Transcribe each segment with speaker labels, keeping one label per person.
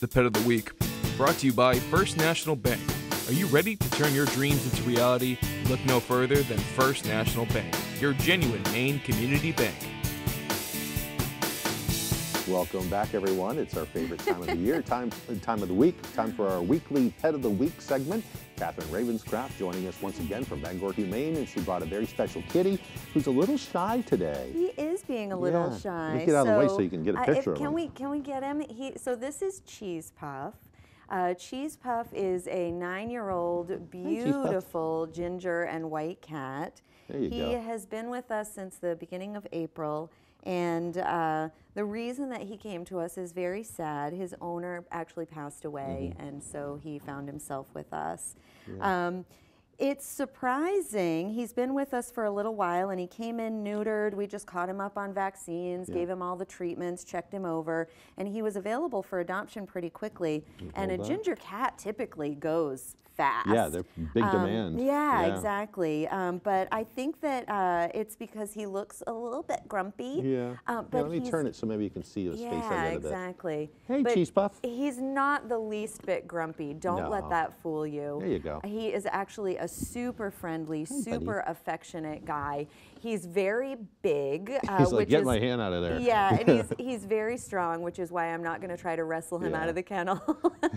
Speaker 1: the Pet of the Week, brought to you by First National Bank. Are you ready to turn your dreams into reality? Look no further than First National Bank, your genuine Maine community bank.
Speaker 2: Welcome back, everyone. It's our favorite time of the year, time time of the week, time for our weekly Pet of the Week segment. Catherine Ravenscraft joining us once again from Bangor Humane, and she brought a very special kitty who's a little shy today.
Speaker 3: He is being a little
Speaker 2: Yeah.
Speaker 3: shy.
Speaker 2: Let me get out of the way so you can get a
Speaker 3: uh,
Speaker 2: picture
Speaker 3: if-
Speaker 2: of
Speaker 3: can
Speaker 2: him.
Speaker 3: we can we get him? He so this is Cheese Puff. Uh, Cheese Puff is a nine-year-old, beautiful ginger and white cat.
Speaker 2: There you
Speaker 3: he
Speaker 2: go.
Speaker 3: has been with us since the beginning of April, and uh, the reason that he came to us is very sad. His owner actually passed away,
Speaker 2: Mm-hmm.
Speaker 3: and so he found himself with us. Um, it's surprising. He's been with us for a little while and he came in neutered. We just caught him up on vaccines, gave him all the treatments, checked him over, and he was available for adoption pretty quickly. And a ginger cat typically goes fast.
Speaker 2: Yeah, they're big
Speaker 3: Um,
Speaker 2: demand.
Speaker 3: Yeah,
Speaker 2: Yeah.
Speaker 3: exactly. Um, but I think that uh, it's because he looks a little bit grumpy.
Speaker 2: Yeah.
Speaker 3: Uh,
Speaker 2: Yeah,
Speaker 3: but
Speaker 2: let me turn it so maybe you can see his face a
Speaker 3: yeah,
Speaker 2: little bit.
Speaker 3: Yeah, exactly.
Speaker 2: Hey,
Speaker 3: But
Speaker 2: Cheese Puff.
Speaker 3: He's not the least bit grumpy. Don't
Speaker 2: No.
Speaker 3: let that fool you.
Speaker 2: There you go.
Speaker 3: He is actually a super friendly,
Speaker 2: buddy.
Speaker 3: super affectionate guy. He's very big. Uh,
Speaker 2: He's like, get
Speaker 3: is,
Speaker 2: my hand out of there.
Speaker 3: Yeah, and he's he's very strong, which is why I'm not going to try to wrestle him
Speaker 2: Yeah.
Speaker 3: out of the kennel.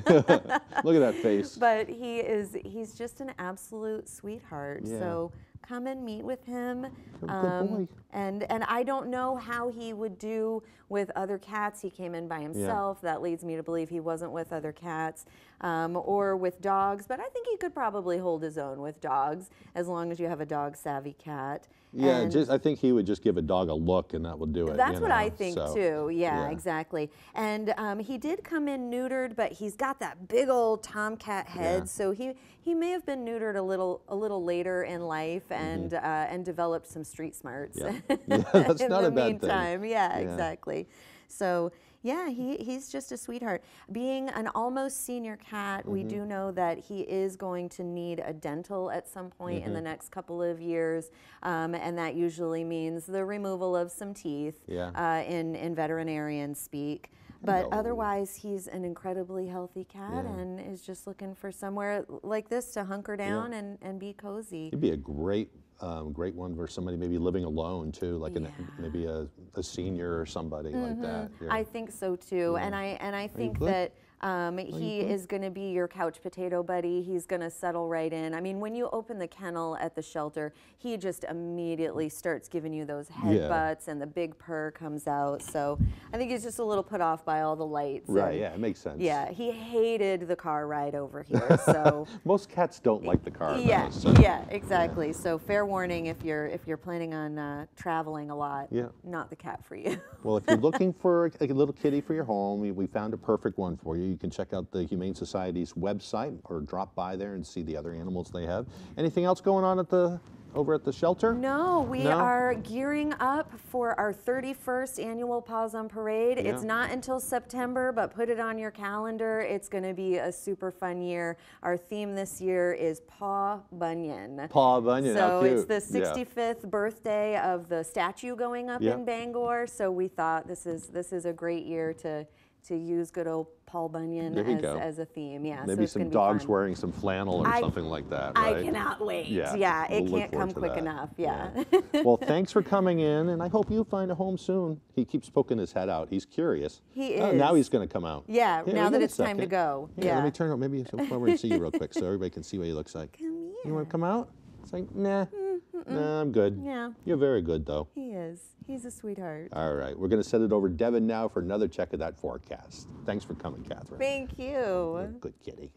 Speaker 2: Look at that face.
Speaker 3: but he is he's just an absolute sweetheart.
Speaker 2: Yeah.
Speaker 3: So come and meet with him.
Speaker 2: Good
Speaker 3: Um,
Speaker 2: boy.
Speaker 3: And and I don't know how he would do with other cats. He came in by himself. That leads me to believe he wasn't with other cats um, or with dogs. But I think he could probably hold his own with dogs as long as you have a dog savvy cat.
Speaker 2: yeah,
Speaker 3: And-
Speaker 2: just I think he would just give a dog a look and that would do it.
Speaker 3: that's
Speaker 2: you
Speaker 3: what
Speaker 2: know,
Speaker 3: I think
Speaker 2: so,
Speaker 3: too. Yeah,
Speaker 2: yeah.
Speaker 3: exactly. And um, he did come in neutered, but he's got that big old tomcat head,
Speaker 2: Yeah.
Speaker 3: so he he may have been neutered a little a little later in life and uh, and developed some street smarts.
Speaker 2: Mm-hmm. Yeah. Yeah, that's
Speaker 3: in
Speaker 2: not
Speaker 3: the
Speaker 2: a bad thing.
Speaker 3: meantime. Yeah,
Speaker 2: Yeah.
Speaker 3: exactly. So. Yeah, he, he's just a sweetheart. Being an almost senior cat, we
Speaker 2: Mm-hmm.
Speaker 3: do know that he is going to need a dental at some point in the
Speaker 2: Mm-hmm.
Speaker 3: next couple of years, um, and that usually means the removal of some teeth
Speaker 2: Yeah.
Speaker 3: uh, in, in veterinarian speak. But
Speaker 2: Hello.
Speaker 3: otherwise, he's an incredibly healthy cat
Speaker 2: Yeah.
Speaker 3: and is just looking for somewhere like this to hunker down and, and be cozy.
Speaker 2: it'd be a great, um, great one for somebody maybe living alone too, like an, maybe a, a senior or somebody like that. Yeah.
Speaker 3: I think so too, and I and I think that um, he is going to be your couch potato buddy. He's going to settle right in. I mean, when you open the kennel at the shelter, he just immediately starts giving you those headbutts, and the big purr comes out. So I think he's just a little put off by all the lights.
Speaker 2: right.
Speaker 3: and-
Speaker 2: Yeah, it makes sense.
Speaker 3: Yeah, he hated the car ride over here. So.
Speaker 2: Most cats don't like the car. though,
Speaker 3: Yeah,
Speaker 2: so-
Speaker 3: yeah, exactly. So fair warning if you're if you're planning on uh, traveling a lot.
Speaker 2: Yeah.
Speaker 3: Not the cat for you.
Speaker 2: Well, if you're looking for a, a little kitty for your home, we found a perfect one for you. You can check out the Humane Society's website or drop by there and see the other animals they have. Anything else going on at the over at the shelter?
Speaker 3: No, we
Speaker 2: No?
Speaker 3: are gearing up for our 31st annual Paws on Parade. It's not until September, but put it on your calendar. It's going to be a super fun year. Our theme this year is Paw Bunyan.
Speaker 2: Paw Bunyan,
Speaker 3: So it's the
Speaker 2: Yeah.
Speaker 3: 65th birthday of the statue going up
Speaker 2: Yeah.
Speaker 3: in Bangor. So we thought this is this is a great year to to use good old Paul Bunyan as,
Speaker 2: go.
Speaker 3: as a theme. Yeah,
Speaker 2: Maybe
Speaker 3: it's
Speaker 2: some dogs wearing some flannel or
Speaker 3: I-
Speaker 2: something like that,
Speaker 3: I
Speaker 2: right?
Speaker 3: cannot wait.
Speaker 2: Yeah,
Speaker 3: Yeah, it
Speaker 2: we'll
Speaker 3: can't come quick
Speaker 2: that.
Speaker 3: enough. Yeah.
Speaker 2: well, thanks for coming in, and I hope you find a home soon. He keeps poking his head out. He's curious.
Speaker 3: He
Speaker 2: Oh, now he's going to come out.
Speaker 3: Yeah,
Speaker 2: we
Speaker 3: now that it's time to go.
Speaker 2: Yeah,
Speaker 3: Yeah.
Speaker 2: let me turn. Maybe come over and see you real quick so everybody can see what he looks like.
Speaker 3: Come here.
Speaker 2: You want to come out? It's like, nah,
Speaker 3: Mm,
Speaker 2: nah, I'm good.
Speaker 3: Yeah,
Speaker 2: You're very good, though.
Speaker 3: he is. He's a sweetheart.
Speaker 2: All right, we're going to send it over to Devin now for another check of that forecast. Thanks for coming, Catherine.
Speaker 3: Thank you.
Speaker 2: Good kitty.